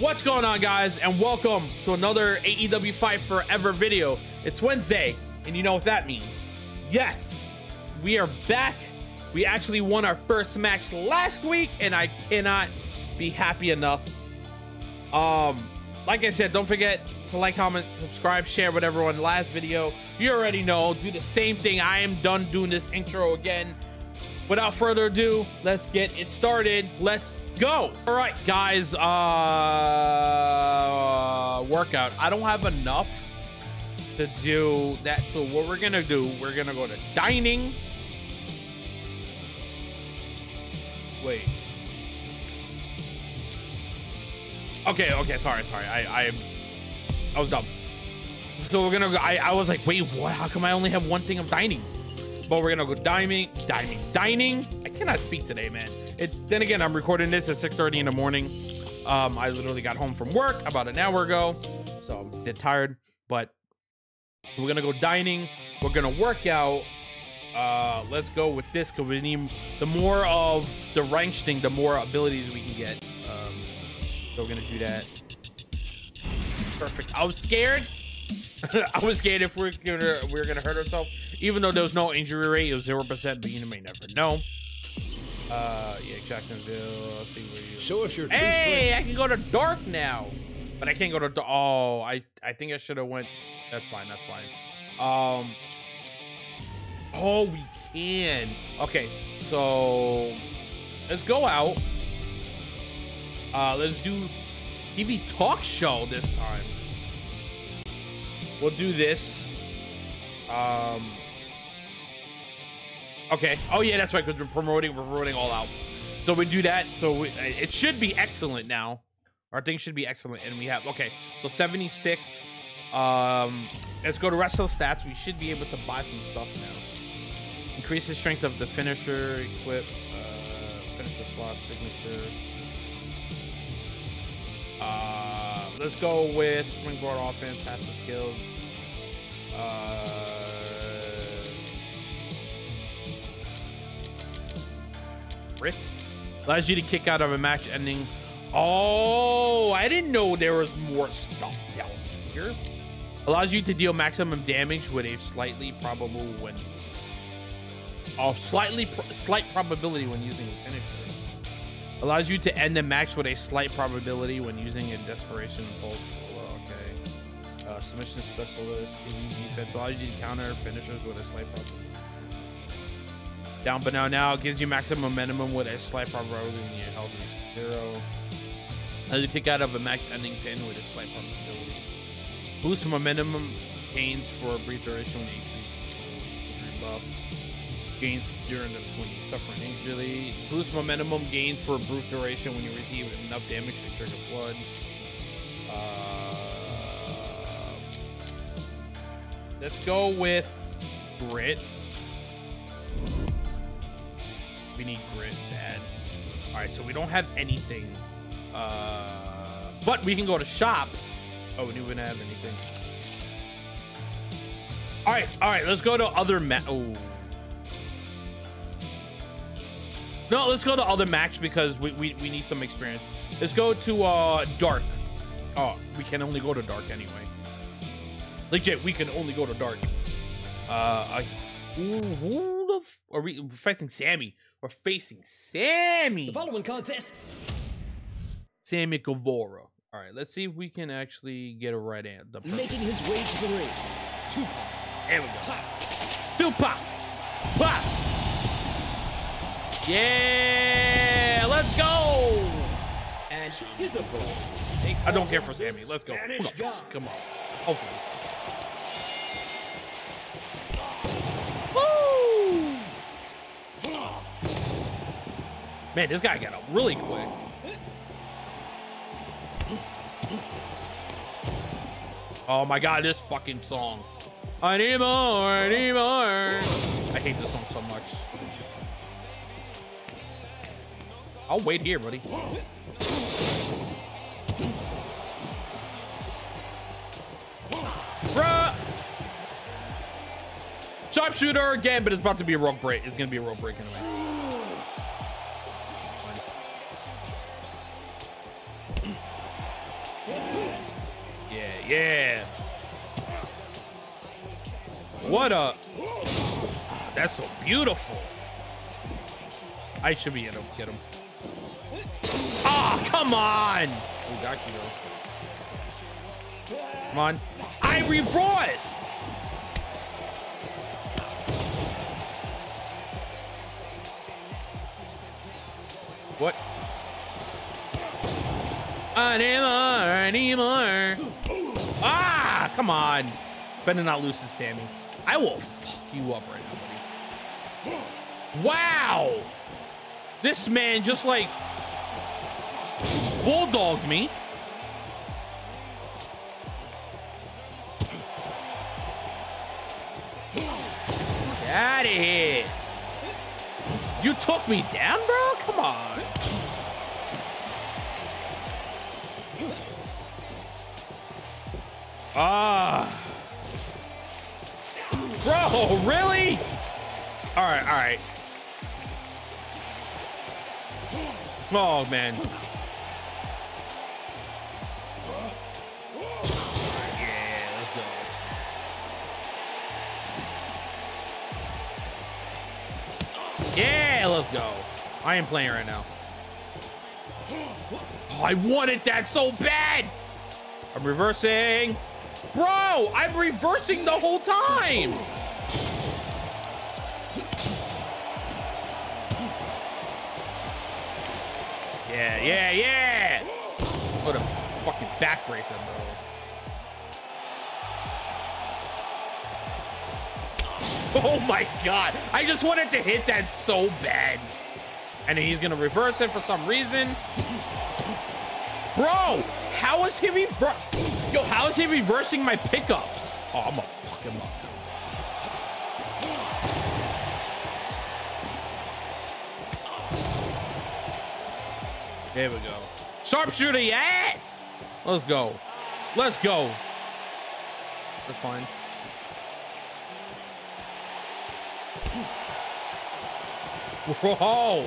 What's going on, guys, and welcome to another AEW Fight Forever video. It's Wednesday, and you know what that means. Yes, we are back. We actually won our first match last week, and I cannot be happy enough. Um, like I said, don't forget to like, comment, subscribe, share with everyone. Last video, you already know. Do the same thing. I am done doing this intro again. Without further ado, let's get it started. Let's go. All right, guys. Uh, workout. I don't have enough to do that. So what we're gonna do? We're gonna go to dining. Wait. Okay. Okay. Sorry. Sorry. I. I. I was dumb. So we're gonna. Go, I. I was like, wait. What? How come I only have one thing of dining? But we're gonna go dining, dining, dining. I cannot speak today, man. It, then again, I'm recording this at 6:30 in the morning. Um, I literally got home from work about an hour ago, so I'm a bit tired. But we're gonna go dining. We're gonna work out. Uh, let's go with this because we need the more of the ranks thing, the more abilities we can get. Um, so we're gonna do that. Perfect. I was scared. I was scared if we're gonna we are gonna hurt ourselves, even though there was no injury rate. It was zero percent, but you may never know. Uh, yeah, Jacksonville. Let's see where you. Show us your. Hey, I can go to dark now, but I can't go to. Oh, I I think I should have went. That's fine. That's fine. Um. Oh, we can. Okay, so let's go out. Uh, let's do TV talk show this time. We'll do this. Um. Okay. Oh yeah, that's right. Because we're promoting, we're promoting all out. So we do that. So we, it should be excellent now. Our thing should be excellent, and we have okay. So seventy six. Um, let's go to rest of the stats. We should be able to buy some stuff now. Increase the strength of the finisher, equip, uh, finisher slot, signature. Uh, let's go with springboard offense, passive skills. Uh, Rick allows you to kick out of a match ending. Oh, I didn't know there was more stuff down here. Allows you to deal maximum damage with a slightly probable when. Oh, slightly slight probability when using a finisher. Allows you to end a match with a slight probability when using a desperation impulse. Okay. Uh, submission specialist, defense allows you to counter finishers with a slight probability. Down but now now gives you maximum momentum with a slight probability when your health is zero. As you kick out of a match ending pin with a slight probability. Boost momentum gains for a brief duration when you HP buff. Gains during the when you suffer an injury. Boost momentum gains for a brief duration when you receive enough damage to trigger blood. Uh, let's go with grit. Need grit bad. All right, so we don't have anything. Uh, but we can go to shop. Oh, we didn't have anything. All right, all right. Let's go to other ma- Oh. No, let's go to other match because we, we, we need some experience. Let's go to uh dark. Oh, we can only go to dark anyway. Legit, we can only go to dark. Uh, I, ooh, who the f- are we facing Sammy? We're facing Sammy. The following contest Sammy Guevara. All right, let's see if we can actually get a right answer. making his way to the ring. Tupac. There we go. Tupac. Pop. Yeah, let's go. And his opponent. I don't care for Sammy. Let's go. Spanish Who the fuck? God. Come on. Hopefully. Man, this guy got up really quick. Oh my god, this fucking song. I need more, I need more. I hate this song so much. I'll wait here, buddy. Bruh! Sharpshooter again, but it's about to be a rope break. It's gonna be a rope break anyway. Yeah. What a. That's so beautiful. I should be in him. Get him. Ah, oh, come on. Oh, got you though. Come on. I reversed. What? Anymore, anymore. Ah, come on. Better not lose to Sammy. I will fuck you up right now, buddy. Wow. This man just like bulldogged me. Get out of here. You took me down, bro? Come on. Ah. Bro, really? All right, all right. Oh, man. Yeah, let's go. Yeah, let's go. I am playing right now. Oh, I wanted that so bad. I'm reversing. Bro, I'm reversing the whole time. Yeah, yeah, yeah. What a fucking backbreaker, bro. Oh my god. I just wanted to hit that so bad. And he's gonna reverse it for some reason. Bro, how is he rever- Yo, how is he reversing my pickups? Oh, I'm gonna fuck him up. There we go. Sharpshooter, yes! Let's go. Let's go. That's fine. Whoa!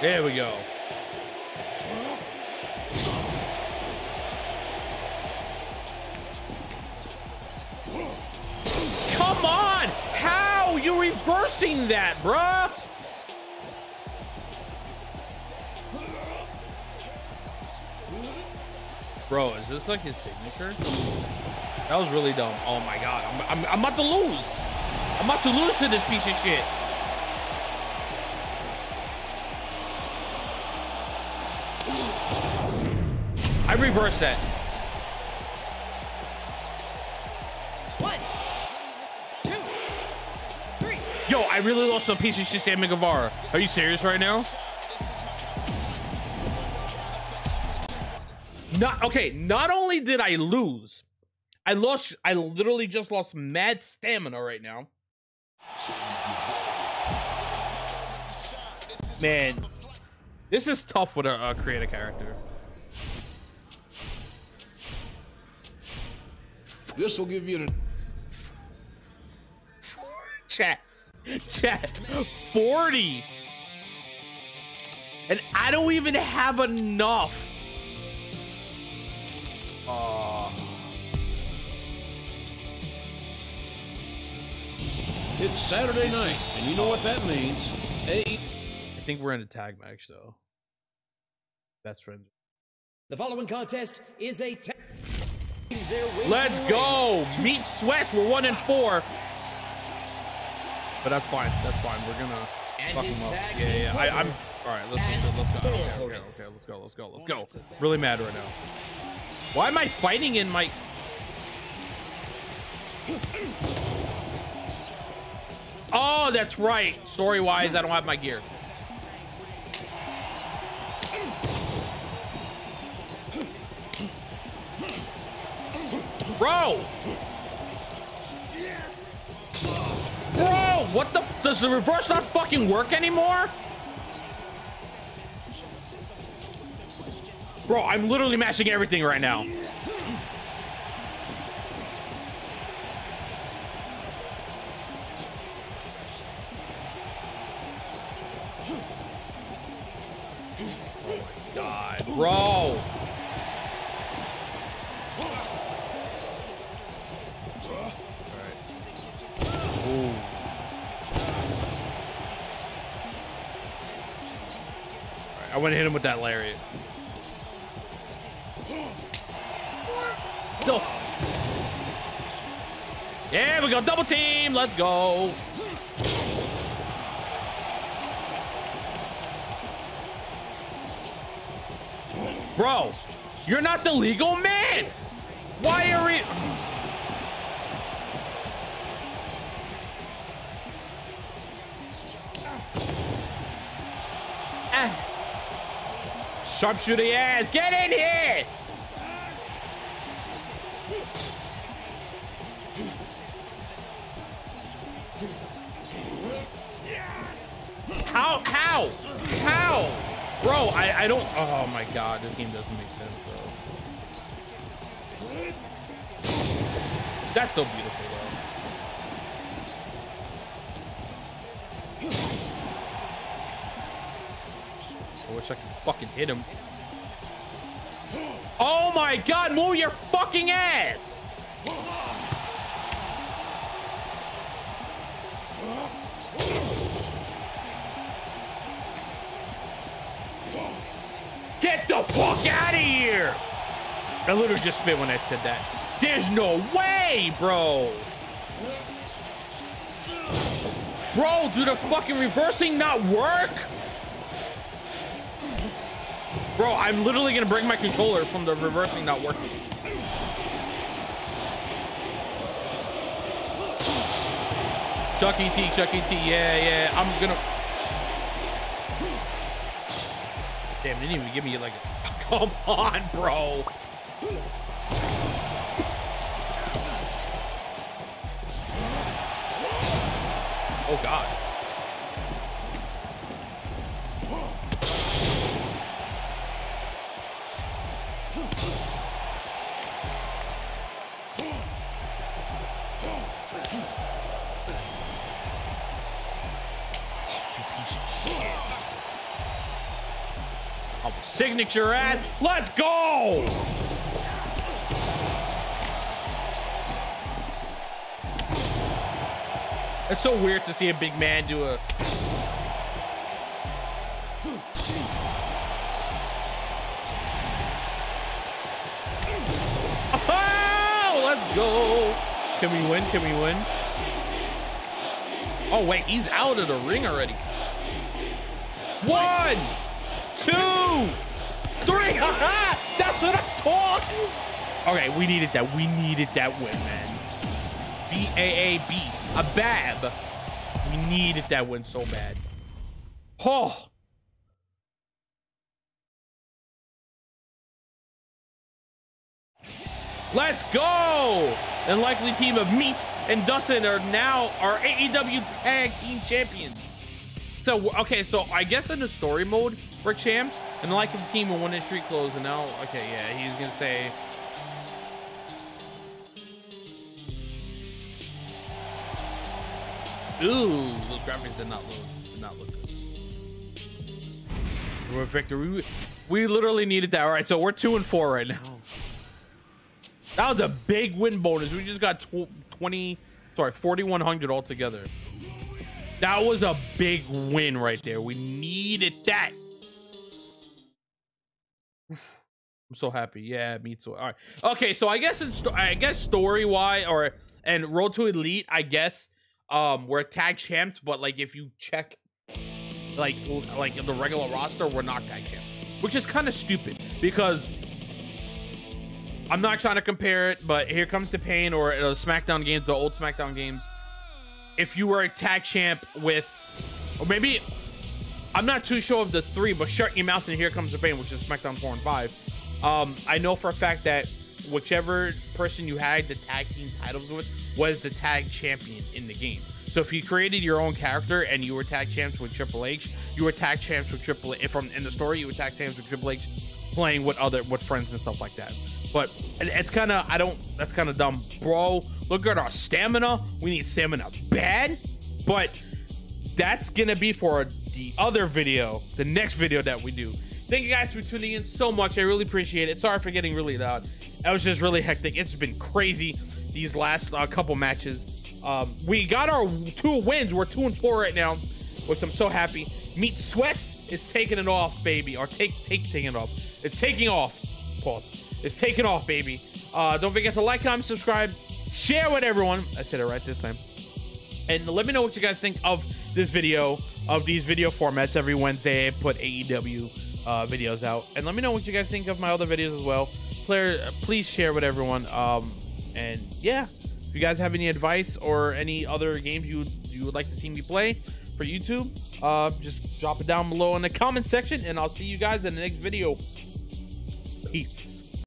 There we go. Come on! How? You reversing that, bruh? Bro, is this like his signature? That was really dumb. Oh my god, I'm, I'm, I'm about to lose. I'm about to lose to this piece of shit. I reversed that. One, two, three. Yo, I really lost some piece of shit Sammy Guevara. Are you serious right now? Not okay. Not only did I lose, I lost. I literally just lost mad stamina right now. Man, this is tough with a, a create a character. This will give you an Chat, chat, forty, and I don't even have enough. Uh, It's Saturday night, and you know what that means. Eight. I think we're in a tag match though. Best friends. The following contest is a ta- their way Let's go. Meat sweats. We're one and four. But that's fine. That's fine. We're gonna And fuck him up. Yeah, yeah. I, I'm. All right. Let's let's, let's go. Okay, okay, okay. Let's go. Let's go. Let's go. Let's go. Really mad right now. Why am I fighting in my? Oh, that's right. Story wise, I don't have my gear. Bro! Bro, what the... Does the reverse not fucking work anymore? Bro, I'm literally mashing everything right now. Oh God, bro. Want to hit him with that lariat. Yeah, we go double team. Let's go. Bro, you're not the legal man. Why are we? Sharpshooter ass, get in here! How? How? How? Bro, I, I don't. Oh my god, this game doesn't make sense, bro. That's so beautiful, though. Wish I could fucking hit him. Oh my god, move your fucking ass! Get the fuck out of here! I literally just spit when I said that. There's no way, bro! Bro, do the fucking reversing not work? Bro, I'm literally gonna break my controller from the reversing not working. Chuck E. T, Chuck E. T, yeah, yeah. I'm gonna. Damn, they didn't even give me like a. Come on, bro. Oh, God. Signature ad. Let's go. It's so weird to see a big man do a. Oh, let's go. Can we win? Can we win? Oh, wait, he's out of the ring already. One, two, three. That's what I'm talking. Okay, we needed that. We needed that win, man. B A A B, a bab. We needed that win so bad. Oh. Let's go! And likely team of Meat and Dustin are now our AEW Tag Team Champions. So okay, so I guess in the story mode, we're champs, and the likely team will win in street clothes, and now okay, yeah, he's gonna say. Ooh, those graphics did not look did not look good. We're victory. We, we literally needed that. All right, so we're two and four right now. That was a big win bonus. We just got tw 20, sorry, 4,100 altogether. That was a big win right there. We needed that. I'm so happy. Yeah, me too. All right. Okay, so I guess in sto- I guess story wise or and Road to Elite, I guess um we're tag champs, but like if you check like like the regular roster, we're not tag champs, which is kind of stupid because I'm not trying to compare it, but here comes the pain or the SmackDown games, the old SmackDown games. If you were a tag champ with, or maybe, I'm not too sure of the three, but shut your mouth and here comes the pain, which is SmackDown 4 and 5. Um, I know for a fact that whichever person you had the tag team titles with was the tag champion in the game. So if you created your own character and you were tag champs with Triple H, you were tag champs with Triple H. From in the story, you were tag champs with Triple H, playing with other with friends and stuff like that. But it's kind of I don't. That's kind of dumb, bro. Look at our stamina. We need stamina bad, but that's gonna be for the other video, the next video that we do. Thank you guys for tuning in so much. I really appreciate it. Sorry for getting really loud. That was just really hectic. It's been crazy these last uh, couple matches. Um, we got our two wins. We're two and four right now, which I'm so happy. Meat sweats. It's taking it off, baby. Or take take taking it off. It's taking off. Pause. It's taking off, baby. Uh, don't forget to like, comment, subscribe, share with everyone. I said it right this time. And let me know what you guys think of this video, of these video formats. Every Wednesday, I put AEW uh, videos out. And let me know what you guys think of my other videos as well. Player, please share with everyone. Um, and yeah, if you guys have any advice or any other games you you would like to see me play for YouTube, uh, just drop it down below in the comment section, and I'll see you guys in the next video. Peace.